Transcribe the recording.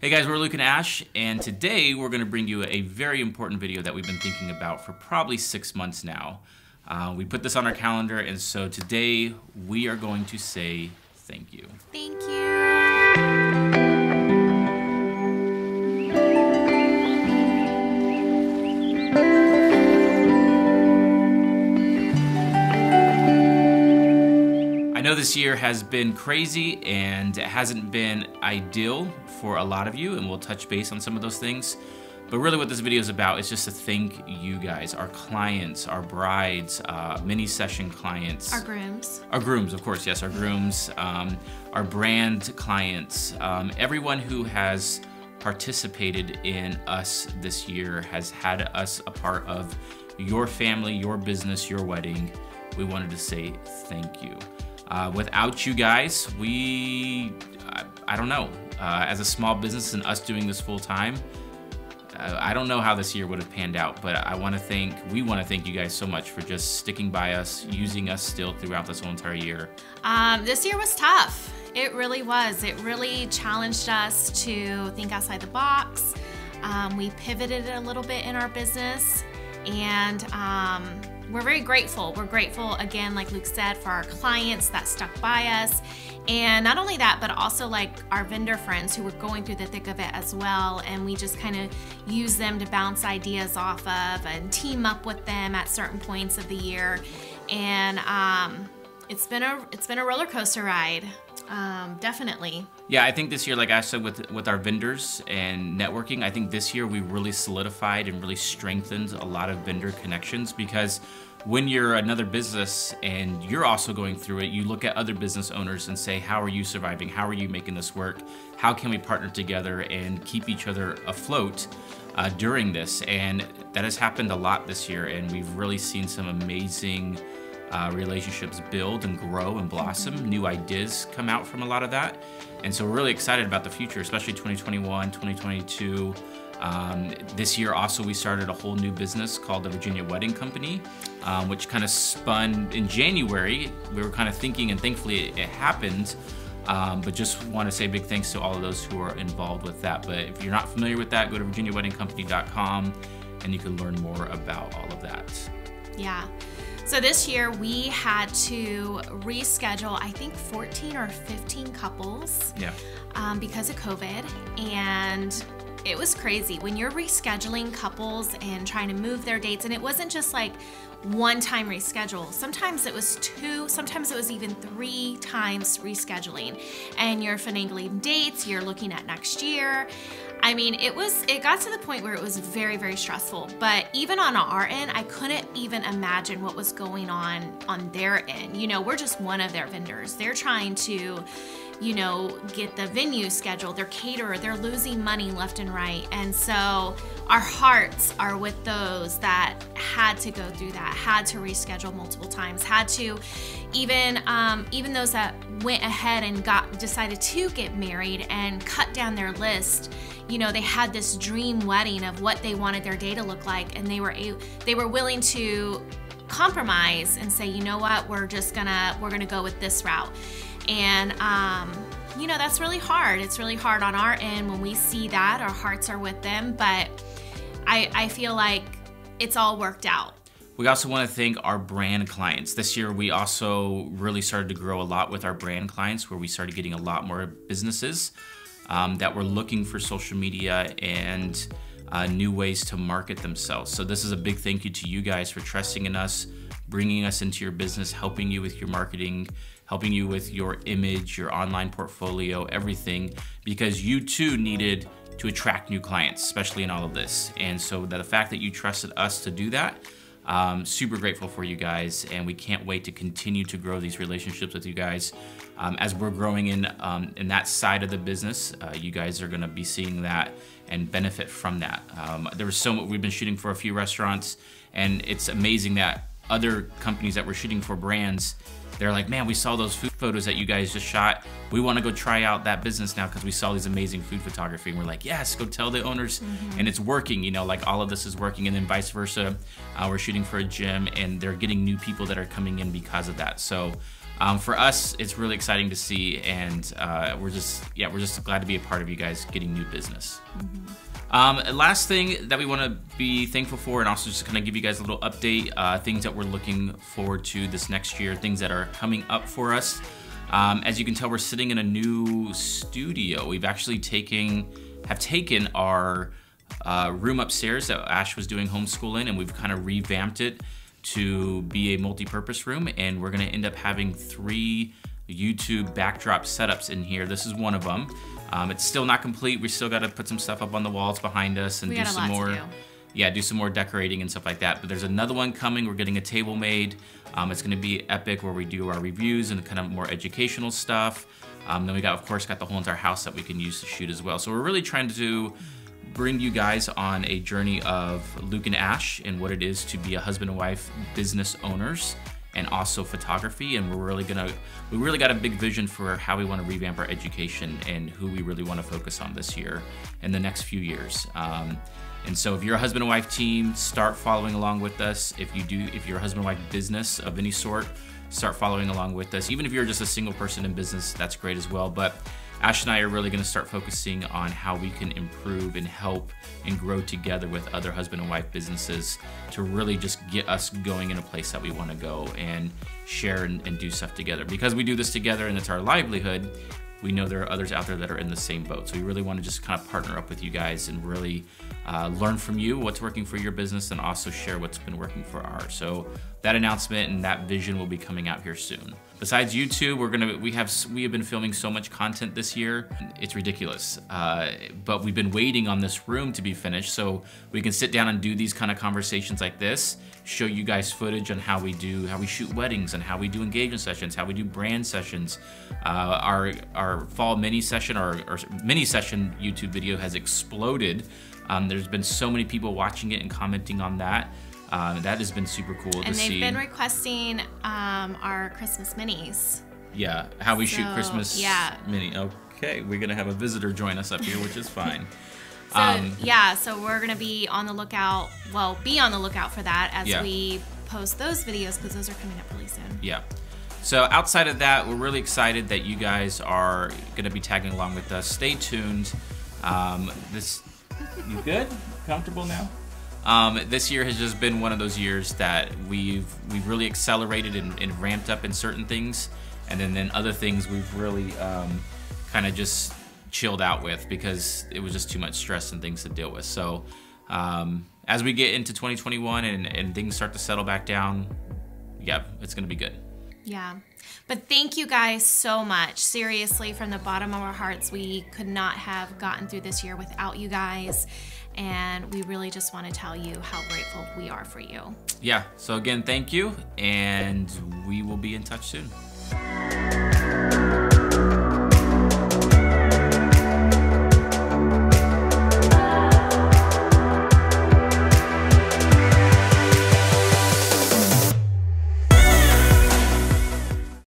Hey guys, we're Luke and Ash, and today we're going to bring you a very important video that we've been thinking about for probably six months now. Uh, we put this on our calendar, and so today we are going to say thank you. Thank you. This year has been crazy and it hasn't been ideal for a lot of you, and we'll touch base on some of those things. But really, what this video is about is just to thank you guys, our clients, our brides, uh, mini session clients, Our grooms. our grooms, of course, yes, our grooms, um, our brand clients, um, everyone who has participated in us this year has had us a part of your family, your business, your wedding. We wanted to say thank you. Uh, without you guys, we, I, I don't know, uh, as a small business and us doing this full time, uh, I don't know how this year would have panned out, but I want to thank, we want to thank you guys so much for just sticking by us, using us still throughout this whole entire year. Um, this year was tough. It really was. It really challenged us to think outside the box. Um, we pivoted a little bit in our business, and um, we're very grateful. We're grateful, again, like Luke said, for our clients that stuck by us. And not only that, but also like our vendor friends who were going through the thick of it as well. And we just kind of use them to bounce ideas off of and team up with them at certain points of the year. And um, it's been a it's been a roller coaster ride, um, definitely. Yeah, I think this year, like I said, with with our vendors and networking, I think this year we really solidified and really strengthened a lot of vendor connections because when you're another business and you're also going through it, you look at other business owners and say, how are you surviving? How are you making this work? How can we partner together and keep each other afloat uh, during this? And that has happened a lot this year, and we've really seen some amazing uh, relationships build and grow and blossom. New ideas come out from a lot of that. And so we're really excited about the future, especially 2021, 2022. Um, this year also we started a whole new business called the Virginia Wedding Company, um, which kind of spun in January. We were kind of thinking, and thankfully it, it happened. Um, but just want to say big thanks to all of those who are involved with that. But if you're not familiar with that, go to virginiaweddingcompany.com and you can learn more about all of that. Yeah. So this year we had to reschedule, I think, 14 or 15 couples Yeah. um, because of COVID. And it was crazy when you're rescheduling couples and trying to move their dates. And it wasn't just like one time reschedule. Sometimes it was two, sometimes it was even three times rescheduling. And you're finagling dates, you're looking at next year. I mean, it was, it got to the point where it was very, very stressful. But even on our end, I couldn't even imagine what was going on on their end. You know, we're just one of their vendors. They're trying to, you know, get the venue scheduled, their caterer, they're losing money left and right. And so our hearts are with those that had to go through that, had to reschedule multiple times, had to even um, even those that went ahead and got decided to get married and cut down their list. You know, they had this dream wedding of what they wanted their day to look like, and they were a- they were willing to compromise and say, you know what, we're just gonna we're gonna go with this route. And um, you know, that's really hard. It's really hard on our end when we see that. Our hearts are with them, but I, I feel like it's all worked out. We also want to thank our brand clients. This year, we also really started to grow a lot with our brand clients, where we started getting a lot more businesses um, that were looking for social media and uh, new ways to market themselves. So, this is a big thank you to you guys for trusting in us, bringing us into your business, helping you with your marketing, helping you with your image, your online portfolio, everything, because you too needed to attract new clients, especially in all of this. And so, the fact that you trusted us to do that. Um, super grateful for you guys, and we can't wait to continue to grow these relationships with you guys. Um, as we're growing in um, in that side of the business, uh, you guys are going to be seeing that and benefit from that. Um, there was so much, we've been shooting for a few restaurants, and it's amazing that other companies that we're shooting for brands they're like, man, we saw those food photos that you guys just shot. We want to go try out that business now because we saw these amazing food photography. And we're like, yes, go tell the owners. And it's working, you know, like all of this is working. And then vice versa. Uh, we're shooting for a gym and they're getting new people that are coming in because of that. So um, for us, it's really exciting to see, and uh, we're just yeah, we're just glad to be a part of you guys getting new business. Mm-hmm. Um, last thing that we want to be thankful for, and also just kind of give you guys a little update, uh, things that we're looking forward to this next year, things that are coming up for us. Um, as you can tell, we're sitting in a new studio. We've actually taken have taken our uh, room upstairs that Ash was doing homeschooling, and we've kind of revamped it to be a multi-purpose room and we're gonna end up having three YouTube backdrop setups in here. This is one of them. Um, it's still not complete. We still got to put some stuff up on the walls behind us and we do some more. Do. Yeah, do some more decorating and stuff like that. But there's another one coming. We're getting a table made. Um, it's going to be epic where we do our reviews and kind of more educational stuff. Um, then we got, of course, got the whole entire house that we can use to shoot as well. So we're really trying to do bring you guys on a journey of Luke and Ash and what it is to be a husband and wife business owners and also photography. And we're really gonna we really got a big vision for how we want to revamp our education and who we really want to focus on this year and the next few years. Um, and so if you're a husband and wife team start following along with us. If you do if you're a husband and wife business of any sort start following along with us. Even if you're just a single person in business that's great as well. But Ash and I are really going to start focusing on how we can improve and help and grow together with other husband and wife businesses to really just get us going in a place that we want to go and share and, and do stuff together. Because we do this together and it's our livelihood, we know there are others out there that are in the same boat. So we really want to just kind of partner up with you guys and really uh, learn from you what's working for your business and also share what's been working for ours. So that announcement and that vision will be coming out here soon. Besides YouTube, we're gonna we have we have been filming so much content this year, it's ridiculous. Uh, but we've been waiting on this room to be finished so we can sit down and do these kind of conversations like this, show you guys footage on how we do how we shoot weddings and how we do engagement sessions, how we do brand sessions. Uh, our our fall mini session, our, our mini session YouTube video has exploded. Um, there's been so many people watching it and commenting on that. Um, that has been super cool and to see. And they've been requesting um, our Christmas minis. Yeah, how we so, shoot Christmas yeah. mini. Okay, we're gonna have a visitor join us up here, which is fine. so um, yeah, so we're gonna be on the lookout. Well, be on the lookout for that as yeah. we post those videos because those are coming up really soon. Yeah. So outside of that, we're really excited that you guys are gonna be tagging along with us. Stay tuned. Um, this, you good? Comfortable now? Um, this year has just been one of those years that we've we've really accelerated and, and ramped up in certain things, and then then other things we've really um, kind of just chilled out with because it was just too much stress and things to deal with. So um, as we get into 2021 and, and things start to settle back down, yeah, it's gonna be good. Yeah. But thank you guys so much. Seriously, from the bottom of our hearts, we could not have gotten through this year without you guys. And we really just want to tell you how grateful we are for you. Yeah. So, again, thank you. And we will be in touch soon.